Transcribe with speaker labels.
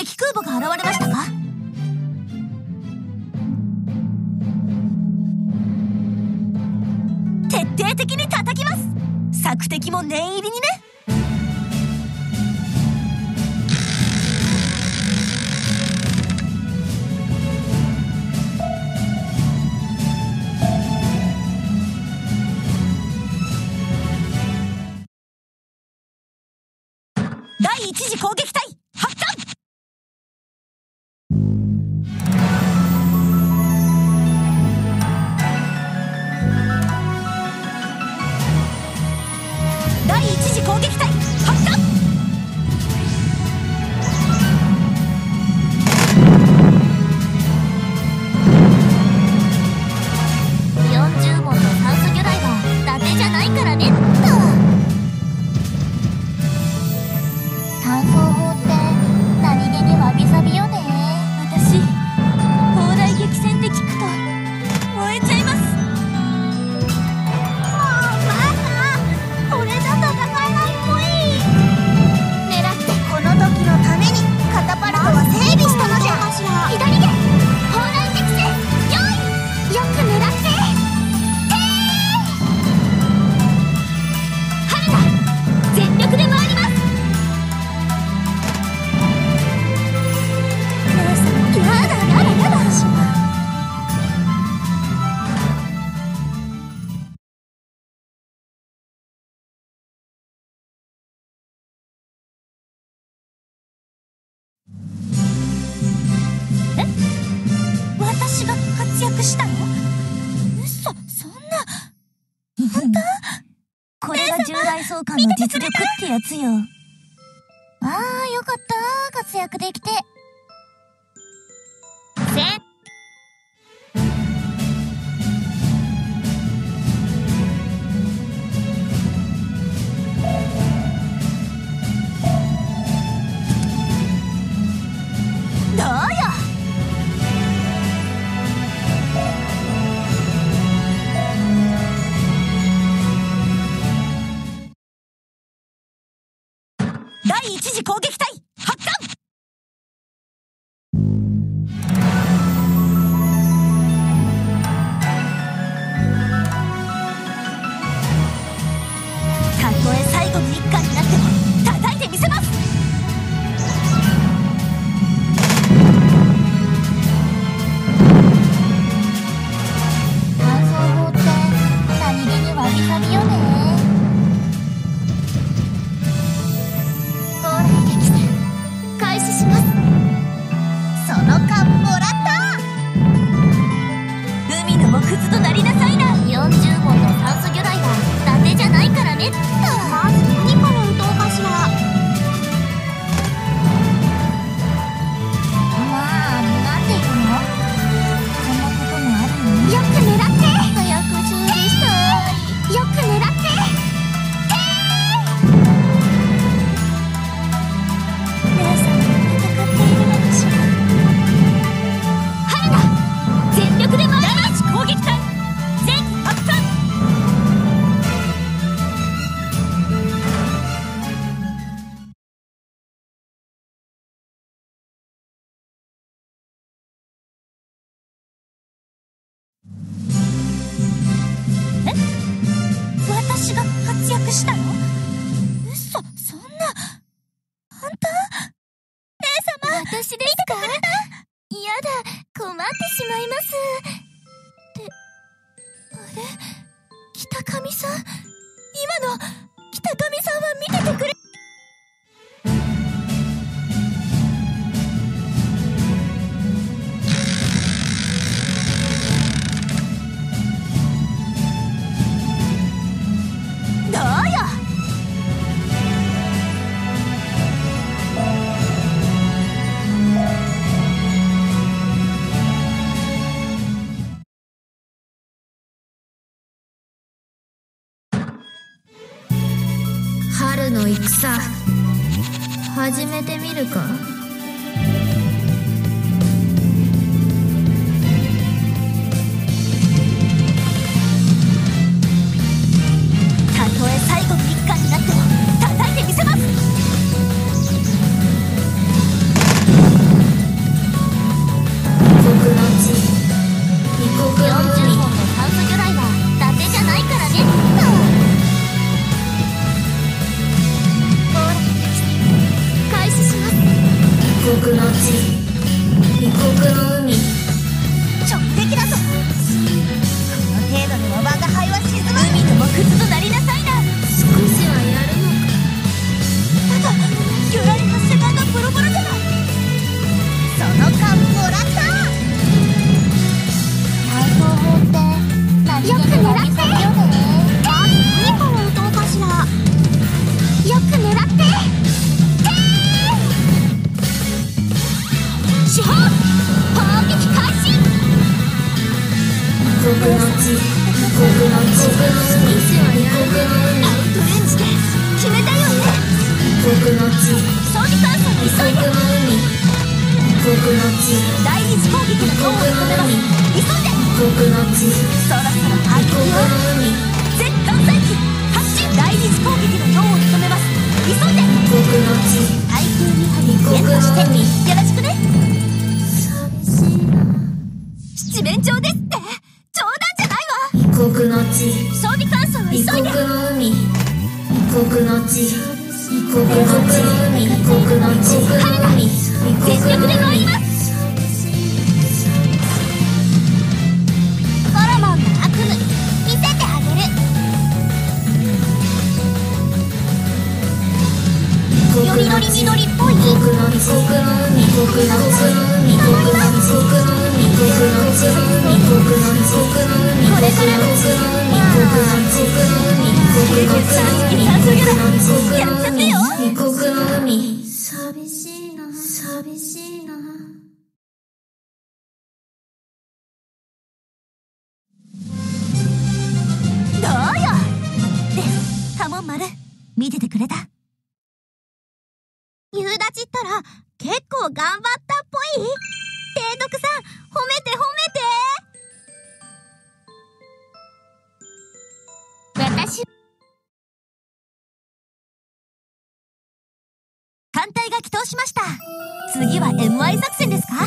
Speaker 1: 敵空母が現れましたか？徹底的に叩きます。索敵も念入りにね。第一次攻撃隊！第本当これが従来総監の実力ってやつよ。
Speaker 2: ああよかった。活躍できて
Speaker 1: 一次攻撃隊発艦となりなさいな。
Speaker 2: 40問の酸素魚雷は伊達じゃないからね。
Speaker 1: え私が活躍したの？嘘そんな。本当？姉様？
Speaker 2: 私ですか？やだ。困ってしまいます。ってあれ？北上さん？今の北上さんは見ててくれ
Speaker 3: さ始めてみるか。
Speaker 2: 国の地異国の
Speaker 1: 二次攻撃の塔を止めます急いで
Speaker 2: 異国の地
Speaker 1: そろそろ反
Speaker 2: 異国
Speaker 1: 撃よ
Speaker 2: の海
Speaker 1: 全艦載機発進第二次攻撃の塔を止めます急いで
Speaker 2: 異国の地
Speaker 1: 耐久見張りゲットしてよろしくね七面鳥ですって冗談じゃないわ
Speaker 2: 異国の地
Speaker 1: 装備乾燥は急いで
Speaker 2: 異国の地異国の地異国の地異国の海異国
Speaker 1: 全力で参ります
Speaker 4: よりのりっぽい。
Speaker 2: 異国の異国の海国の異国の異国の海異国の異国の異国の海
Speaker 4: これからの
Speaker 2: 異国の異国の異国の異国の異国の異国の海寂しいな寂しいな
Speaker 1: どうよでカモン丸見ててくれた
Speaker 4: 夕立ったら結構頑張ったっぽい。提督さん褒めて褒めて。
Speaker 1: 私。艦隊が祈祷しました。次は MI 作戦ですか？